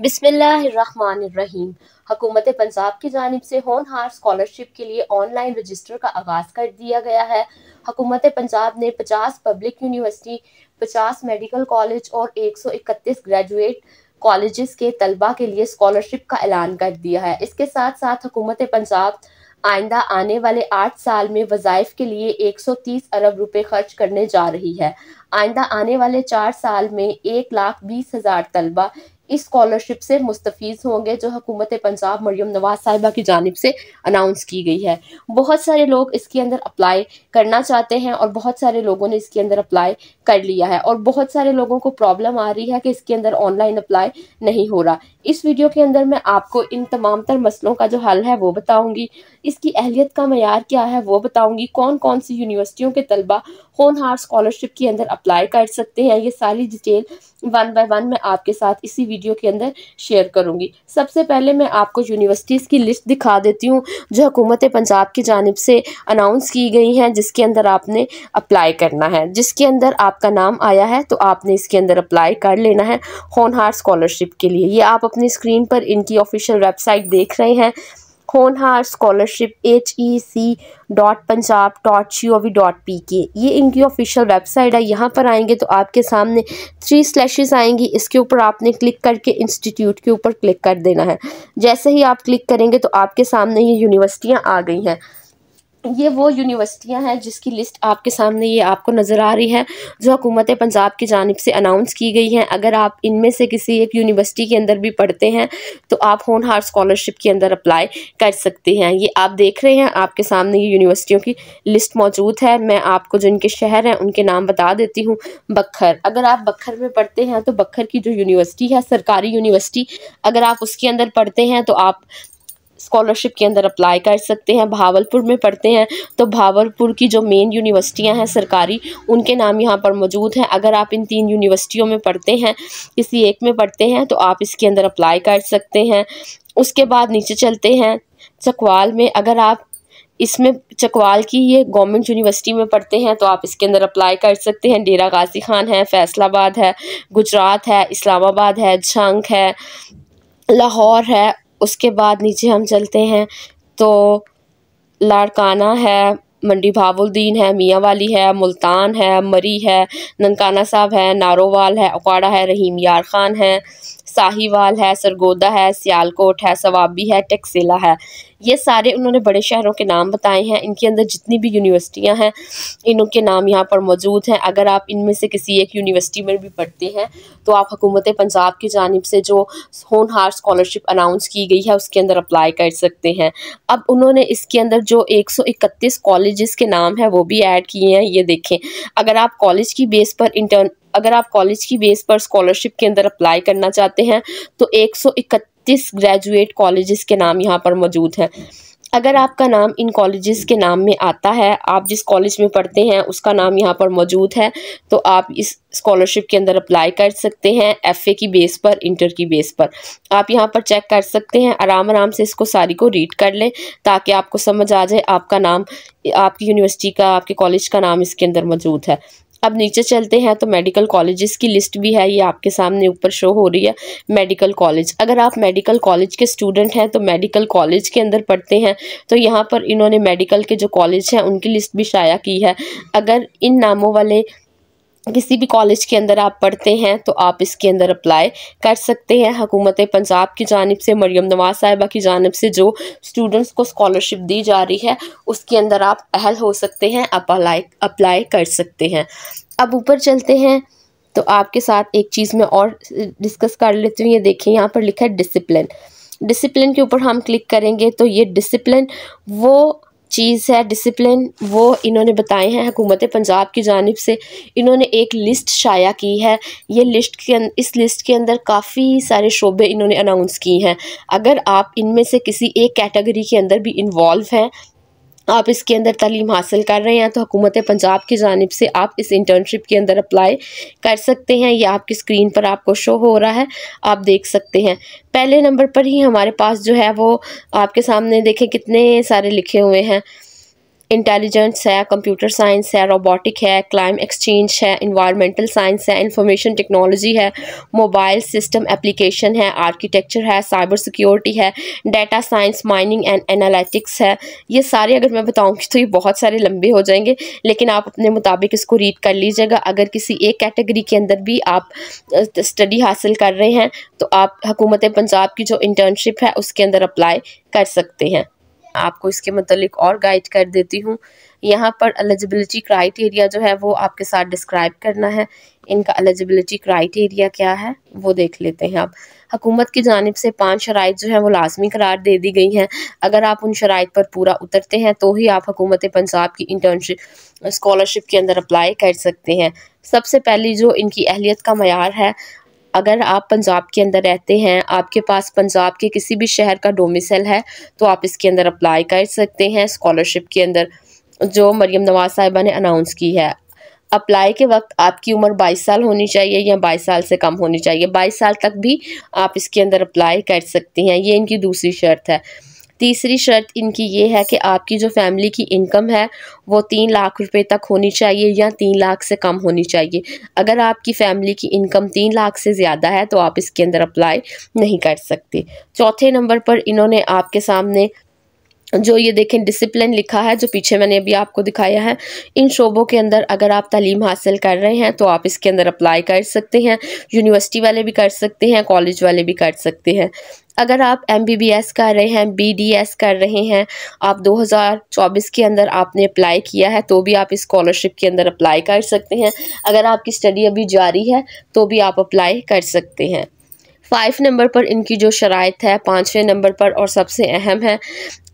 बिस्मिल्लाहिर्रहमानिर्रहीम। हुकूमत पंजाब की जानब से होनहार स्कॉलरशिप के लिए ऑनलाइन रजिस्टर का आगाज़ कर दिया गया है। हुकूमत पंजाब ने 50 पब्लिक यूनिवर्सिटी 50 मेडिकल कॉलेज और 131 ग्रेजुएट कॉलेजेस के तलबा के लिए स्कॉलरशिप का ऐलान कर दिया है। इसके साथ साथ हुकूमत पंजाब आइंदा आने वाले आठ साल में वज़ाइफ के लिए 130 अरब रुपए खर्च करने जा रही है। आइंदा आने वाले चार साल में एक लाख बीस हज़ार तलबा इस स्कॉलरशिप से मुस्तफ़ होंगे, जो हकूमत पंजाब मरियम नवाज़ साहिबा की जानब से अनाउंस की गई है। बहुत सारे लोग इसके अंदर अप्लाई करना चाहते हैं और बहुत सारे लोगों ने इसके अंदर अप्लाई कर लिया है। और बहुत सारे लोगों को प्रॉब्लम आ रही है कि इसके अंदर ऑनलाइन अप्लाई नहीं हो रहा। इस वीडियो के अंदर मैं आपको इन तमाम तर मसलों का जो हल है वो बताऊँगी। इसकी अहलियत का मैार क्या है वो बताऊँगी। कौन कौन सी यूनिवर्सिटियों के तलबा होनहार स्कॉलरशिप के अंदर अप्लाई कर सकते हैं, ये सारी डिटेल वन बाय वन मैं आपके साथ इसी वीडियो के अंदर शेयर करूँगी। सबसे पहले मैं आपको यूनिवर्सिटीज़ की लिस्ट दिखा देती हूँ, जो हुकूमत पंजाब की जानब से अनाउंस की गई हैं, जिसके अंदर आपने अप्लाई करना है। जिसके अंदर आपका नाम आया है तो आपने इसके अंदर अप्लाई कर लेना है होनहार स्कॉलरशिप के लिए। ये आप अपनी स्क्रीन पर इनकी ऑफिशियल वेबसाइट देख रहे हैं। होनहार scholarship H E C dot Punjab dot G O V dot P K ये इनकी ऑफिशियल वेबसाइट है। यहाँ पर आएँगे तो आपके सामने थ्री स्लैशेस आएँगी। इसके ऊपर आपने क्लिक करके इंस्टीट्यूट के ऊपर क्लिक कर देना है। जैसे ही आप क्लिक करेंगे तो आपके सामने ये यूनिवर्सिटियाँ आ गई हैं। ये वो यूनिवर्सिटियाँ हैं जिसकी लिस्ट आपके सामने ये आपको नज़र आ रही है, जो हुकूमत पंजाब की जानब से अनाउंस की गई हैं। अगर आप इनमें से किसी एक यूनिवर्सिटी के अंदर भी पढ़ते हैं तो आप होनहार स्कॉलरशिप के अंदर अप्लाई कर सकते हैं। ये आप देख रहे हैं, आपके सामने ये यूनिवर्सिटियों की लिस्ट मौजूद है। मैं आपको जो इनके शहर हैं, उनके नाम बता देती हूँ। बखर अगर आप बखर में पढ़ते हैं तो बखर की जो यूनिवर्सिटी है, सरकारी यूनिवर्सिटी अगर आप उसके अंदर पढ़ते हैं तो आप स्कॉलरशिप के अंदर अप्लाई कर सकते हैं भावलपुर में पढ़ते हैं तो भावलपुर की जो मेन यूनिवर्सिटियाँ हैं सरकारी, उनके नाम यहाँ पर मौजूद हैं। अगर आप इन तीन यूनिवर्सिटियों में पढ़ते हैं, किसी एक में पढ़ते हैं तो आप इसके अंदर अप्लाई कर सकते हैं। उसके बाद नीचे चलते हैं, चकवाल में। अगर आप इसमें, चकवाल की ये गवर्नमेंट यूनिवर्सिटी में पढ़ते हैं तो आप इसके अंदर अप्लाई कर सकते हैं। डेरा गाजी खान है, फैसलाबाद है, गुजरात है, इस्लामाबाद है, झंग है, लाहौर है उसके बाद नीचे हम चलते हैं। तो लाड़काना है, मंडी भावुद्दीन है मियाँ वाली है, मुल्तान है, मरी है, ननकाना साहब है, नारोवाल है अकाड़ा है, रहीम यार ख़ान है, साहिवाल है, सरगोदा है, सियालकोट है, सवाबी है, टेक्सिला है। ये सारे उन्होंने बड़े शहरों के नाम बताए हैं, इनके अंदर जितनी भी यूनिवर्सिटियाँ हैं, इनके नाम यहाँ पर मौजूद हैं। अगर आप इनमें से किसी एक यूनिवर्सिटी में भी पढ़ते हैं तो आप हुकूमत पंजाब की जानब से जो होनहार स्कॉलरशिप अनाउंस की गई है, उसके अंदर अप्लाई कर सकते हैं। अब उन्होंने इसके अंदर जो एक सौ इकतीस कॉलेज़ के नाम है, वो भी ऐड किए हैं, ये देखें। अगर आप कॉलेज की बेस पर इंटर अगर आप कॉलेज की बेस पर स्कॉलरशिप के अंदर अप्लाई करना चाहते हैं तो एक सौ इकतीस ग्रेजुएट कॉलेजेस के नाम यहाँ पर मौजूद हैं। अगर आपका नाम इन कॉलेजेस के नाम में आता है, आप जिस कॉलेज में पढ़ते हैं, उसका नाम यहाँ पर मौजूद है तो आप इस स्कॉलरशिप के अंदर अप्लाई कर सकते हैं एफए की बेस पर इंटर की बेस पर। आप यहाँ पर चेक कर सकते हैं, आराम आराम से इसको सारी को रीड कर लें, ताकि आपको समझ आ जाए आपका नाम, आपकी यूनिवर्सिटी का, आपके कॉलेज का नाम इसके अंदर मौजूद है। अब नीचे चलते हैं तो मेडिकल कॉलेजेस की लिस्ट भी है, ये आपके सामने ऊपर शो हो रही है मेडिकल कॉलेज अगर आप मेडिकल कॉलेज के स्टूडेंट हैं तो मेडिकल कॉलेज के अंदर पढ़ते हैं तो यहाँ पर इन्होंने मेडिकल के जो कॉलेज हैं, उनकी लिस्ट भी शाया की है। अगर इन नामों वाले किसी भी कॉलेज के अंदर आप पढ़ते हैं तो आप इसके अंदर अप्लाई कर सकते हैं। हुकूमत पंजाब की जानब से, मरियम नवाज़ साहिबा की जानब से जो स्टूडेंट्स को स्कॉलरशिप दी जा रही है, उसके अंदर आप अहल हो सकते हैं अप्लाई अप्लाई कर सकते हैं। अब ऊपर चलते हैं तो आपके साथ एक चीज़ मैं और डिस्कस कर लेती हूँ। ये देखें यहाँ पर लिखा है डिसिप्लिन डिसिप्लिन के ऊपर हम क्लिक करेंगे तो ये डिसिप्लिन वो चीज़ है डिसिप्लिन वो इन्होंने बताए हैं हकूमत पंजाब की जानब से। इन्होंने एक लिस्ट शाया की है। ये लिस्ट के इस लिस्ट के अंदर काफ़ी सारे शोबे इन्होंने अनाउंस किए हैं। अगर आप इनमें से किसी एक कैटेगरी के अंदर भी इन्वॉल्व हैं आप इसके अंदर तलीम हासिल कर रहे हैं तो हुकूमत पंजाब की जानब से आप इस इंटर्नशिप के अंदर अप्लाई कर सकते हैं, या आपकी स्क्रीन पर आपको शो हो रहा है, आप देख सकते हैं। पहले नंबर पर ही हमारे पास जो है वो आपके सामने देखें कितने सारे लिखे हुए हैं। इंटेलिजेंस है कंप्यूटर साइंस है रोबोटिक है क्लाइम एक्सचेंज है इन्वायरमेंटल साइंस है इंफॉर्मेशन टेक्नोलॉजी है मोबाइल सिस्टम एप्लीकेशन है आर्किटेक्चर है साइबर सिक्योरिटी है data science mining and analytics है। ये सारे अगर मैं बताऊँगी तो ये बहुत सारे लंबे हो जाएँगे, लेकिन आप अपने मुताबिक इसको रीड कर लीजिएगा। अगर किसी एक कैटेगरी के अंदर भी आप स्टडी हासिल कर रहे हैं तो आप हुकूमत पंजाब की जो इंटर्नशिप है, उसके अंदर अप्लाई कर सकते हैं। आपको इसके मतलब और गाइड कर देती हूँ। यहाँ पर एलिजिबिलिटी क्राइटेरिया जो है वो आपके साथ डिस्क्राइब करना है। इनका एलिजिबिलिटी क्राइटेरिया क्या है, वो देख लेते हैं आप। हुकूमत की जानब से पाँच शराइ जो है वो लाजमी करार दे दी गई हैं। अगर आप उन शराइ पर पूरा उतरते हैं तो ही आप हुकूमत पंजाब की इंटर्नशिप स्कॉलरशिप के अंदर अप्लाई कर सकते हैं। सबसे पहली जो इनकी अहलियत का मैार है अगर आप पंजाब के अंदर रहते हैं, आपके पास पंजाब के किसी भी शहर का डोमिसल है तो आप इसके अंदर अप्लाई कर सकते हैं स्कॉलरशिप के अंदर, जो मरियम नवाज़ साहिबा ने अनाउंस की है। अप्लाई के वक्त आपकी उम्र 22 साल होनी चाहिए या 22 साल से कम होनी चाहिए। 22 साल तक भी आप इसके अंदर अप्लाई कर सकती हैं, ये इनकी दूसरी शर्त है। तीसरी शर्त इनकी ये है कि आपकी जो फैमिली की इनकम है, वो तीन लाख रुपए तक होनी चाहिए या तीन लाख से कम होनी चाहिए। अगर आपकी फैमिली की इनकम तीन लाख से ज़्यादा है तो आप इसके अंदर अप्लाई नहीं कर सकते। चौथे नंबर पर इन्होंने आपके सामने जो ये देखें डिसिप्लिन लिखा है, जो पीछे मैंने अभी आपको दिखाया है, इन शोबों के अंदर अगर आप तालीम हासिल कर रहे हैं तो आप इसके अंदर अप्लाई कर सकते हैं यूनिवर्सिटी वाले भी कर सकते हैं कॉलेज वाले भी कर सकते हैं। अगर आप एम बी बी एस कर रहे हैं बी डी एस कर रहे हैं, आप 2024 के अंदर आपने अप्लाई किया है तो भी आप इस स्कॉलरशिप के अंदर अप्लाई कर सकते हैं। अगर आपकी स्टडी अभी जारी है तो भी आप अप्लाई कर सकते हैं। फाइव नंबर पर इनकी जो शराइत है, पाँचवें नंबर पर और सबसे अहम है।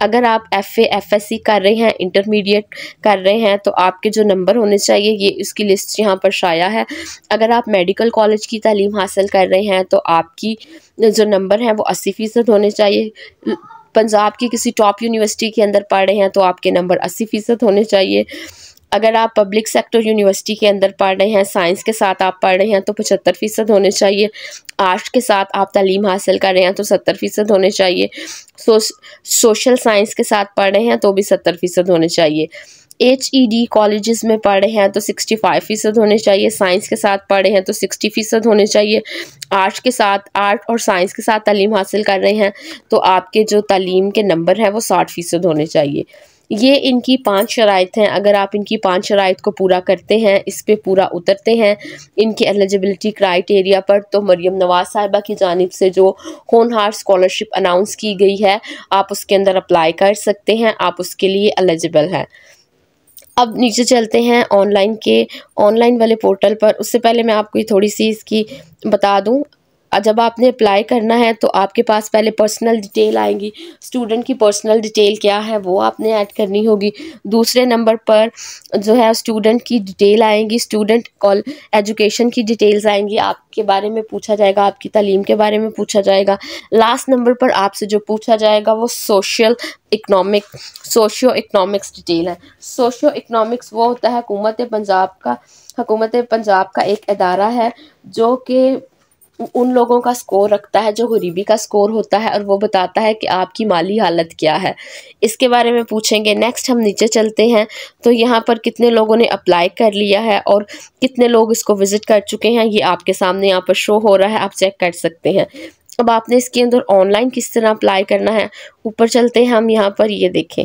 अगर आप एफ़ एफ़ एस सी कर रहे हैं इंटरमीडिएट कर रहे हैं तो आपके जो नंबर होने चाहिए, ये इसकी लिस्ट यहाँ पर शाया है। अगर आप मेडिकल कॉलेज की तालीम हासिल कर रहे हैं तो आपकी जो नंबर है, वो अस्सी फ़ीसद होने चाहिए। पंजाब की किसी टॉप यूनिवर्सिटी के अंदर पढ़ रहे हैं तो आपके नंबर अस्सी फ़ीसद होने चाहिए। अगर आप पब्लिक सेक्टर यूनिवर्सिटी के अंदर पढ़ रहे हैं साइंस के साथ आप पढ़ रहे हैं तो पचहत्तर फ़ीसद होने चाहिए। आर्ट्स के साथ आप तालीम हासिल कर रहे हैं तो सत्तर फ़ीसद होने चाहिए। सो सोशल साइंस के साथ पढ़ रहे हैं तो भी सत्तर फ़ीसद होने चाहिए। एच ई डी कॉलेज़ में पढ़ हैं तो सिक्सटी फाइव फ़ीसद होने चाहिए। साइंस के साथ पढ़ हैं तो सिक्सटी फ़ीसद होने चाहिए। आर्ट्स के साथ, आर्ट और साइंस के साथ तालीम हासिल कर रहे हैं तो आपके जो तालीम के नंबर हैं, वो साठ फ़ीसद होने चाहिए। ये इनकी पाँच शराइत हैं। अगर आप इनकी पाँच शराइत को पूरा करते हैं, इस पर पूरा उतरते हैं, इनकी एलिजिबिलिटी क्राइटेरिया पर तो मरियम नवाज़ साहिबा की जानब से जो होनहार स्कॉलरशिप अनाउंस की गई है, आप उसके अंदर अप्लाई कर सकते हैं। आप उसके लिए एलिजिबल हैं। अब नीचे चलते हैं ऑनलाइन के। ऑनलाइन वाले पोर्टल पर, उससे पहले मैं आपको थोड़ी सी इसकी बता दूँ। जब आपने अप्लाई करना है तो आपके पास पहले पर्सनल डिटेल आएँगी। स्टूडेंट की पर्सनल डिटेल क्या है, वो आपने ऐड करनी होगी। दूसरे नंबर पर जो है स्टूडेंट की डिटेल आएँगी। स्टूडेंट कॉल एजुकेशन की डिटेल्स आएँगी। आपके बारे में पूछा जाएगा, आपकी तालीम के बारे में पूछा जाएगा। लास्ट नंबर पर आपसे जो पूछा जाएगा, वो social economic socio economics detail है। सोशियो इकनॉमिक्स वो होता है हुकूमत पंजाब का हुकूमत पंजाब का एक अदारा है, जो कि उन लोगों का स्कोर रखता है, जो गरीबी का स्कोर होता है और वो बताता है कि आपकी माली हालत क्या है। इसके बारे में पूछेंगे। नेक्स्ट हम नीचे चलते हैं। तो यहाँ पर कितने लोगों ने अप्लाई कर लिया है और कितने लोग इसको विज़िट कर चुके हैं, ये आपके सामने यहाँ पर शो हो रहा है। आप चेक कर सकते हैं। अब आपने इसके अंदर ऑनलाइन किस तरह अप्लाई करना है? ऊपर चलते हैं हम। यहाँ पर ये देखें।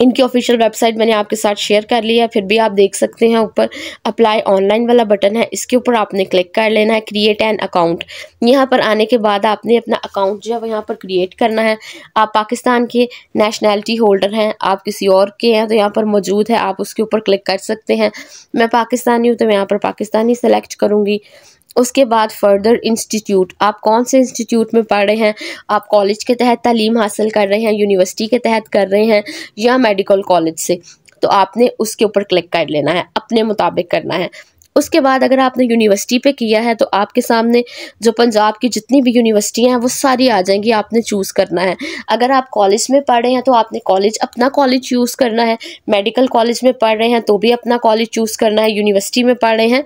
इनकी ऑफिशियल वेबसाइट मैंने आपके साथ शेयर कर लिया है, फिर भी आप देख सकते हैं ऊपर अप्लाई ऑनलाइन वाला बटन है। इसके ऊपर आपने क्लिक कर लेना है क्रिएट एन अकाउंट यहाँ पर आने के बाद आपने अपना अकाउंट जो है वो यहाँ पर क्रिएट करना है। आप पाकिस्तान के नेशनैलिटी होल्डर हैं, आप किसी और के हैं तो यहाँ पर मौजूद है, आप उसके ऊपर क्लिक कर सकते हैं। मैं पाकिस्तानी हूँ तो मैं यहाँ पर पाकिस्तानी सेलेक्ट करूँगी। उसके बाद फर्दर इंस्टीट्यूट आप कौन से इंस्टीट्यूट में पढ़ रहे हैं? आप कॉलेज के तहत तालीम हासिल कर रहे हैं यूनिवर्सिटी के तहत कर रहे हैं, या मेडिकल कॉलेज से? तो आपने उसके ऊपर क्लिक कर लेना है, अपने मुताबिक करना है। उसके बाद अगर आपने यूनिवर्सिटी पे किया है तो आपके सामने जो पंजाब की जितनी भी यूनिवर्सिटियाँ हैं, वो सारी आ जाएँगी, आपने चूज़ करना है। अगर आप कॉलेज में पढ़ रहे हैं तो आपने कॉलेज अपना कॉलेज चूज़ करना है। मेडिकल कॉलेज में पढ़ रहे हैं तो भी अपना कॉलेज चूज़ करना है। यूनिवर्सिटी में पढ़ रहे हैं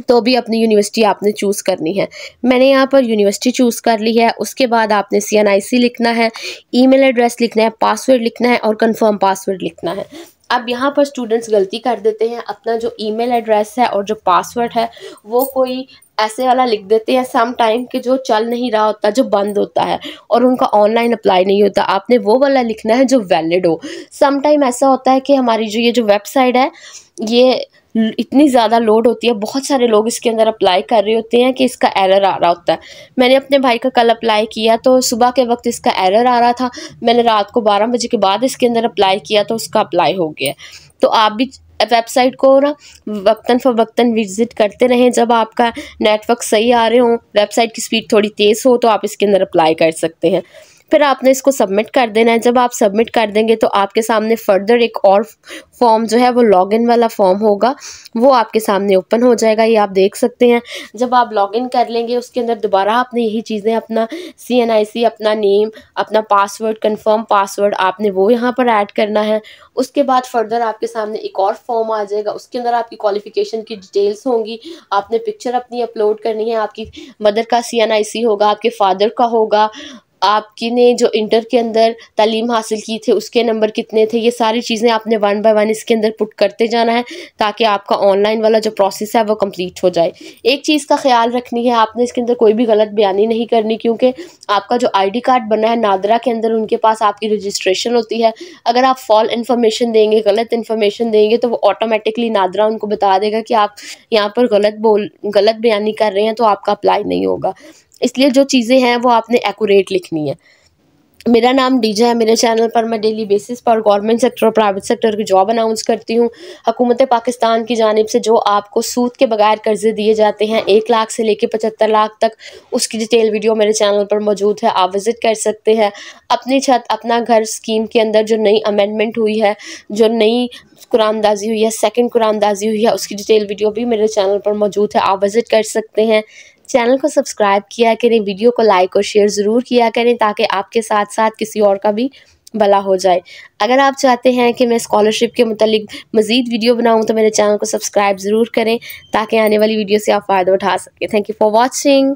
तो भी अपनी यूनिवर्सिटी आपने चूज़ करनी है। मैंने यहाँ पर यूनिवर्सिटी चूज़ कर ली है। उसके बाद आपने सी एन आई सी लिखना है ईमेल एड्रेस लिखना है पासवर्ड लिखना है और कन्फर्म पासवर्ड लिखना है। अब यहाँ पर स्टूडेंट्स गलती कर देते हैं। अपना जो ईमेल एड्रेस है और जो पासवर्ड है, वो कोई ऐसे वाला लिख देते हैं सम टाइम कि जो चल नहीं रहा होता, जो बंद होता है, और उनका ऑनलाइन अप्लाई नहीं होता। आपने वो वाला लिखना है जो वैलिड हो। सम टाइम ऐसा होता है कि हमारी जो ये जो वेबसाइट है, ये इतनी ज़्यादा लोड होती है, बहुत सारे लोग इसके अंदर अप्लाई कर रहे होते हैं कि इसका एरर आ रहा होता है। मैंने अपने भाई का कल अप्लाई किया तो सुबह के वक्त इसका एरर आ रहा था। मैंने रात को बारह बजे के बाद इसके अंदर अप्लाई किया तो उसका अप्लाई हो गया। तो आप भी वेबसाइट को ना वक्ता फ़वक्ता विज़िट करते रहें। जब आपका नेटवर्क सही आ रहे हो, वेबसाइट की स्पीड थोड़ी तेज़ हो तो आप इसके अंदर अप्लाई कर सकते हैं। फिर आपने इसको सबमिट कर देना है। जब आप सबमिट कर देंगे तो आपके सामने फर्दर एक और फॉर्म जो है, वो लॉगिन वाला फॉर्म होगा। वो आपके सामने ओपन हो जाएगा, ये आप देख सकते हैं। जब आप लॉगिन कर लेंगे, उसके अंदर दोबारा आपने यही चीज़ें, अपना सी एन आई सी अपना नेम अपना पासवर्ड कन्फर्म पासवर्ड आपने वो यहाँ पर ऐड करना है। उसके बाद फर्दर आपके सामने एक और फॉर्म आ जाएगा। उसके अंदर आपकी क्वालिफिकेशन की डिटेल्स होंगी। आपने पिक्चर अपनी अपलोड करनी है। आपकी मदर का सी एन आई सी होगा, आपके फादर का होगा। आपकी ने जो इंटर के अंदर तालीम हासिल की थी, उसके नंबर कितने थे? ये सारी चीज़ें आपने वन बाय वन इसके अंदर पुट करते जाना है ताकि आपका ऑनलाइन वाला जो प्रोसेस है, वो कंप्लीट हो जाए। एक चीज़ का ख्याल रखनी है, आपने इसके अंदर कोई भी गलत बयानी नहीं करनी क्योंकि आपका जो आईडी कार्ड बना है, नादरा के अंदर उनके पास आपकी रजिस्ट्रेशन होती है। अगर आप फॉल इन्फॉर्मेशन देंगे, गलत इन्फॉर्मेशन देंगे तो वो ऑटोमेटिकली नादरा उनको बता देगा कि आप यहाँ पर गलत बोल, गलत बयानी कर रहे हैं तो आपका अप्लाई नहीं होगा। इसलिए जो चीज़ें हैं वो आपने एक्यूरेट लिखनी है। मेरा नाम डीजे है, मेरे चैनल पर मैं डेली बेसिस पर गवर्नमेंट सेक्टर और प्राइवेट सेक्टर की जॉब अनाउंस करती हूँ। हुकूमत पाकिस्तान की जानब से जो आपको सूद के बगैर कर्जे दिए जाते हैं, एक लाख से लेकर पचहत्तर लाख तक, उसकी डिटेल वीडियो मेरे चैनल पर मौजूद है, आप विज़िट कर सकते हैं। अपनी छत, अपना घर स्कीम के अंदर जो नई अमेंडमेंट हुई है, जो नई कुरानदाजी हुई है सेकेंड कुरानदाजी हुई है, उसकी डिटेल वीडियो भी मेरे चैनल पर मौजूद है, आप विज़िट कर सकते हैं। चैनल को सब्सक्राइब किया करें, वीडियो को लाइक और शेयर ज़रूर किया करें ताकि आपके साथ साथ किसी और का भी भला हो जाए। अगर आप चाहते हैं कि मैं स्कॉलरशिप के मतलब मज़ीद वीडियो बनाऊँ तो मेरे चैनल को सब्सक्राइब ज़रूर करें ताकि आने वाली वीडियो से आप फ़ायदा उठा सकें। Thank you for watching